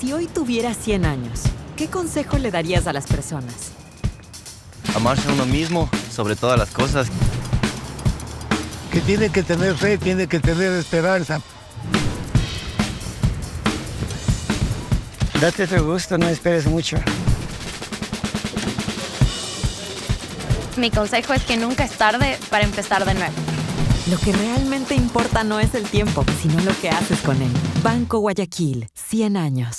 Si hoy tuvieras 100 años, ¿qué consejo le darías a las personas? Amarse a uno mismo sobre todas las cosas. Que tiene que tener fe, tiene que tener esperanza. Date tu gusto, no esperes mucho. Mi consejo es que nunca es tarde para empezar de nuevo. Lo que realmente importa no es el tiempo, sino lo que haces con él. Banco Guayaquil, 100 años.